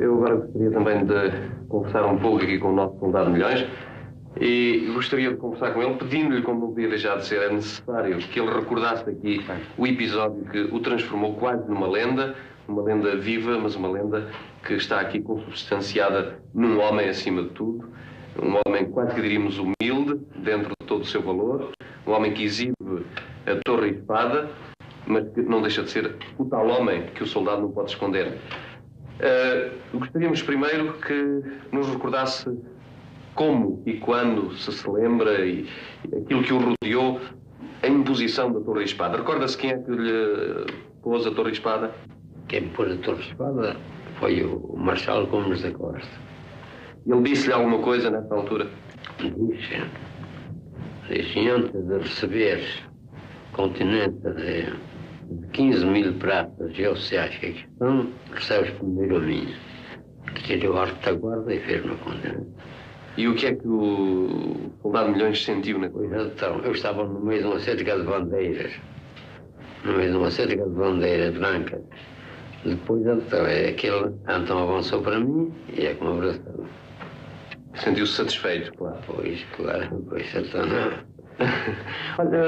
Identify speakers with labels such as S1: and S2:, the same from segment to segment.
S1: eu agora gostaria também de conversar um pouco aqui com o nosso soldado Milhões e gostaria de conversar com ele, pedindo-lhe, como não podia deixar de ser, é necessário que ele recordasse aqui o episódio que o transformou quase numa lenda, uma lenda viva, mas uma lenda que está aqui consubstanciada num homem acima de tudo, um homem quase que diríamos humilde, dentro de todo o seu valor, um homem que exibe a torre e espada, mas que não deixa de ser o tal homem que o soldado não pode esconder. Uh, gostaríamos primeiro que nos recordasse como e quando se se lembra e, e aquilo que o rodeou a imposição da Torre Espada. Recorda-se quem é que lhe pôs a Torre Espada?
S2: Quem pôs a Torre Espada foi o Marshal Gomes da Costa.
S1: Ele disse-lhe alguma coisa nessa altura?
S2: Disse. Disse antes de receber continente de 15 mil pratas e que aqui estão, recebes primeiro a minha. O arte da guarda e fez-me a continente.
S1: E o que é que o soldado Milhões sentiu na
S2: coisa? Então, eu estava no meio de uma cerca de bandeiras. No meio de uma cerca de bandeiras brancas. Depois, então, é aquele, então avançou para mim e é como abraçou.
S1: Sentiu-se satisfeito,
S2: claro. Pois, claro, pois, então,
S1: Olha,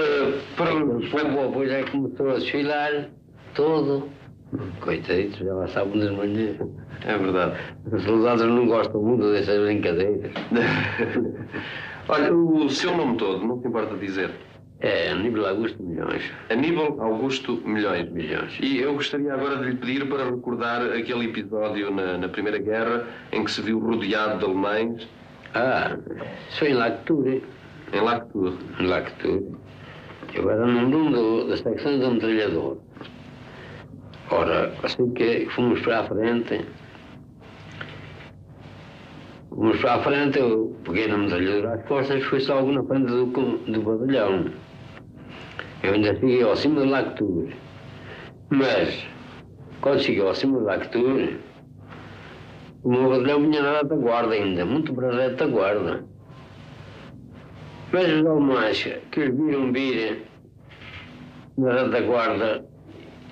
S1: para o
S2: pois é começou a desfilar todo. Coitaditos, já lá estavam nas manhãs.
S1: É verdade.
S2: Os soldados não gostam muito dessas brincadeiras.
S1: Olha, o seu nome todo, não se importa dizer?
S2: É Aníbal Augusto Milhões.
S1: Aníbal Augusto Milhões. Milhões. E eu gostaria agora de lhe pedir para recordar aquele episódio na, na Primeira Guerra em que se viu rodeado de alemães.
S2: Ah, foi em Lacture.
S1: Em Lacture?
S2: Em Lacture. Eu era num rumo da secção do metralhador. Ora, assim que fomos para a frente, fomos para a frente, eu peguei na metralhadora às costas e fui logo na frente do, do batalhão. Eu ainda cheguei ao cimo do Lacture. Mas, quando cheguei ao cimo do Lacture, o meu batalhão vinha na retaguarda ainda, muito para a retaguarda. Mas os alemães que os viram vir na retaguarda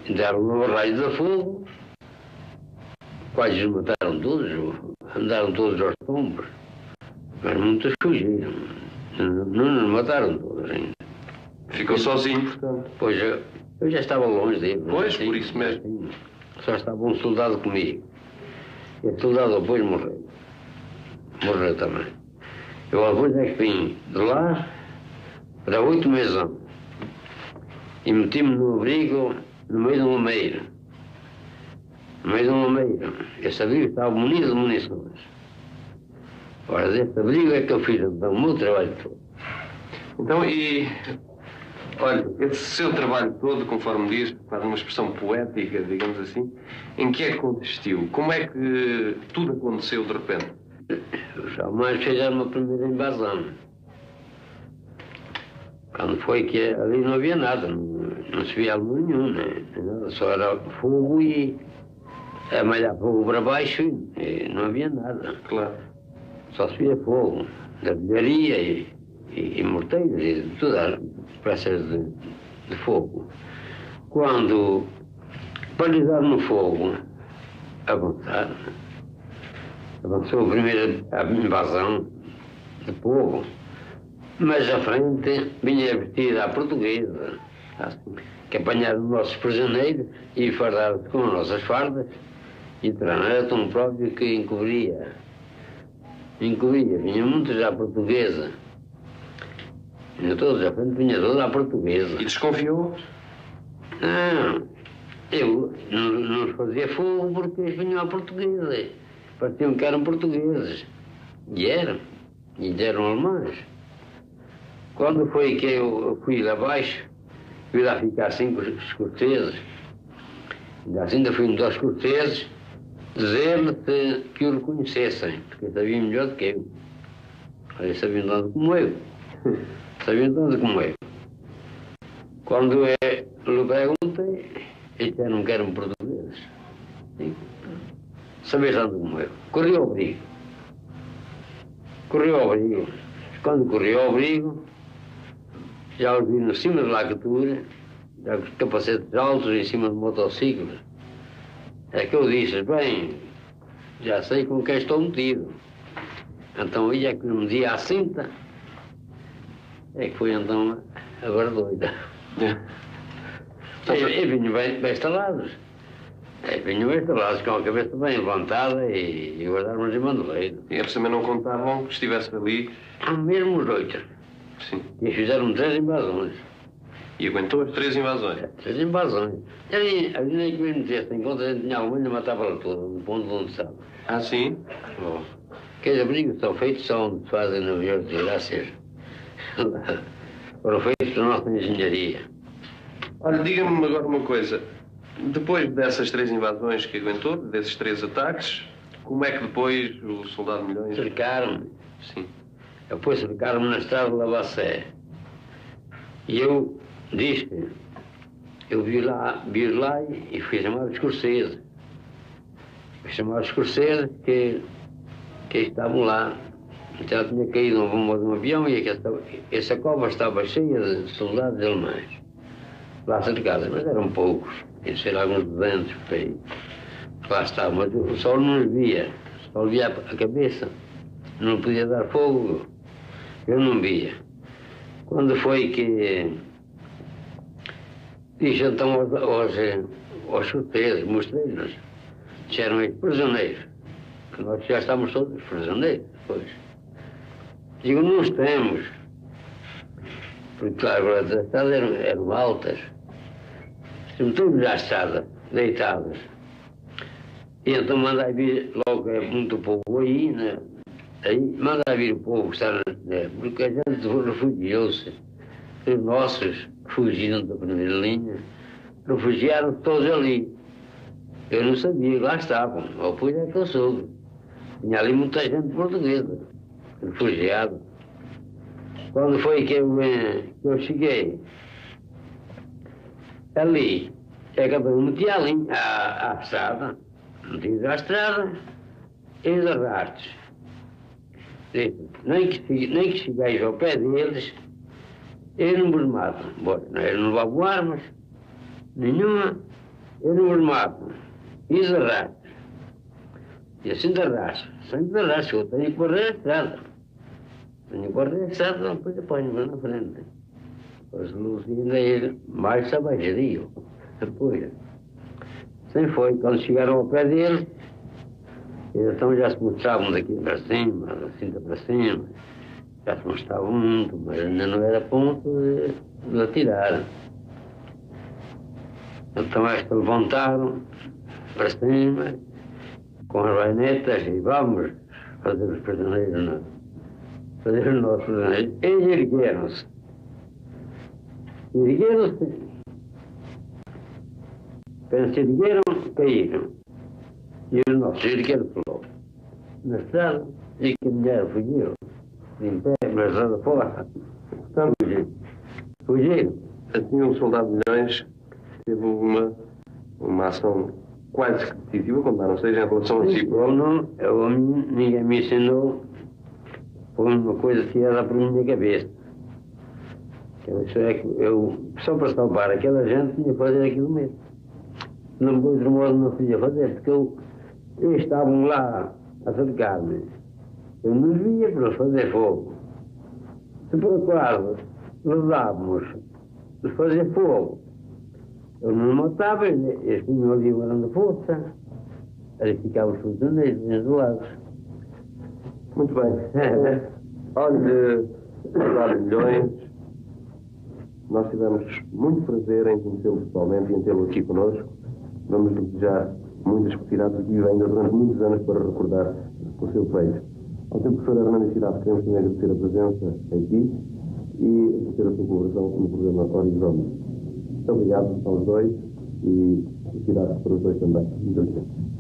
S2: deram uma barragem de fogo, quase os mataram todos, andaram todos aos tombos, mas muitos fugiram. Não, não nos mataram todos ainda.
S1: Ficou sozinho, portanto?
S2: Pois eu, eu já estava longe dele.
S1: Pois, assim, por isso mesmo.
S2: Só estava um soldado comigo. E o soldado depois morreu. Morreu também. Eu depois é que vim de lá para oito meses e meti-me no abrigo no meio de uma meira. No meio de uma meira. Esse abrigo estava munido de munições. Ora, desse abrigo é que eu fiz então, o meu trabalho todo.
S1: Então, e. Olha, esse seu trabalho todo, conforme diz, faz uma expressão poética, digamos assim, em que é que consistiu? Como é que tudo aconteceu de repente?
S2: Os alemães fizeram uma primeira invasão. Quando foi que ali não havia nada, não, não se via alemão nenhum, né? só era fogo e a malhar fogo para baixo e não havia nada.
S1: Claro.
S2: Só se via fogo, artilharia e, e, e morteiros e todas as peças de, de fogo. Quando balizaram no fogo, avançaram. Avançou a primeira a invasão de povo, mas à frente vinha vestida a portuguesa, assim, que apanharam os nossos prisioneiros e fardaram-se com as nossas fardas, e era tão próprio que encobria. Encobria, vinha muito já portuguesa. Vinha todos à frente, vinha toda a portuguesa.
S1: E desconfiou?
S2: Não, eu não, não fazia fogo porque eles vinham à portuguesa pareciam que eram portugueses. E eram. E eram alemães. Quando foi que eu fui lá abaixo, fui lá ficar assim com os corteses. Ainda fui nos corteses dizer-lhe que, que o reconhecessem, porque sabiam melhor do que eu. Eles sabiam tanto como eu. sabiam tanto como eu. Quando eu lhe perguntei, eles disseram que eram portugueses. E, eu. Corri ao abrigo. Corri ao abrigo. Quando corri ao abrigo, já os vi no cima da lacatura, já com os capacetes altos em cima de motociclos. É que eu disse, bem, já sei com quem estou metido. Então ia que um dia à cinta, é que foi então a verdoida.
S1: É.
S2: E, e vinham bem, bem instalados. E vinham bem instalados, com a cabeça bem levantada e, e guardaram de bandoleiro.
S1: E eles também não contavam que estivesse ali.
S2: Há mesmo os oito.
S1: Sim.
S2: E fizeram três invasões.
S1: E aguentou as três invasões.
S2: Três invasões. Ali, ali nem que me metesse, enquanto a gente tinha alguma, matava tudo, no ponto onde estava.
S1: Ah, sim?
S2: Bom, aqueles abrigos são feitos onde fazem no Viejo de Graças. Foram feitos pela nossa engenharia.
S1: Olha, diga-me agora uma coisa. Depois dessas três invasões que aguentou, desses três ataques, como é que depois o soldado Milhões.
S2: Cercaram-me.
S1: Sim.
S2: Depois cercaram-me na estrada de Lavacé. E eu disse, eu vi lá, vi lá e fui chamado escocese. Fui chamado escocese que, que estavam lá. Já tinha caído uma bomba de um avião e essa, essa cova estava cheia de soldados alemães. Lá cercados, mas eram poucos. Tinham ser alguns 200 por aí. Lá estavam, mas o sol não os via. O sol via a cabeça. Não podia dar fogo. Eu não via. Quando foi que disse então aos, aos, aos chuteiros, mostrei-nos, disseram eles, prisioneiros, que nós já estamos todos prisioneiros depois. Digo, não estamos. Porque, claro, as estradas eram, eram altas. À estrada, deitados. E então mandai vir, logo é muito povo aí, né? aí mandai vir o povo que está, né? porque a gente refugiou-se. Os nossos fugiram da primeira linha, refugiaram todos ali. Eu não sabia lá estavam, ou pois é que eu soube. Tinha ali muita gente portuguesa, refugiada. Quando foi que eu, eh, que eu cheguei, ali, é que eu meti a linha, a, a estrada, meti a estrada e os arrastos. Nem que, nem que chegueis ao pé deles, eles não vos matam. Bom, eles não levam armas, nenhuma, eles não vos matam. E os arrastos. E assim de arrasto, sempre de arrasto, eu tenho que correr a estrada. Tenho que correr a estrada, depois apanho lá na frente. Ele mais sabajariam. Depois. Assim foi, quando chegaram ao pé dele, então já se mostravam daqui para cima, da cinta para cima. Já se mostravam muito, mas ainda não era ponto de, de atirar. Então esta levantaram para cima, com as baionetas, e vamos fazer os prisioneiros, não? fazer os nossos prisioneiros. Eles ergueram-se. Ergueram-se. Quando se ergueram, caíram. E os nossos ergueram-se logo. Na estrada, e que a mulher fugiu. Em pé, mas lá de fora.
S1: Portanto,
S2: Fugiram. Fugiram.
S1: assim o soldado Milhões teve uma, uma ação quase que decisiva, como não seja em relação a si.
S2: Eu não, eu, mim, ninguém me ensinou. Foi uma coisa tirada por minha cabeça. Isso é que eu, só para salvar aquela gente, tinha que fazer aquilo mesmo. Não, de outro modo, não podia fazer, porque eu, eles estavam lá a cercar-me. Eu não via para fazer fogo. Se por acaso levávamos de fazer fogo, eu não matava, eles punham ali uma grande força. Eles ficavam os prisioneiros, isolados.
S1: Muito bem. Olha, soldado Milhões, nós tivemos muito prazer em conhecê-lo pessoalmente e em tê-lo aqui connosco. Vamos desejar muitas felicidades e ainda durante muitos anos para recordar o seu feito. Ao seu professor Hernani Cidade, queremos também agradecer a presença aqui e agradecer a sua colaboração no programa Horizonte. Muito obrigado aos dois e felicidades para os dois também. Muito obrigado.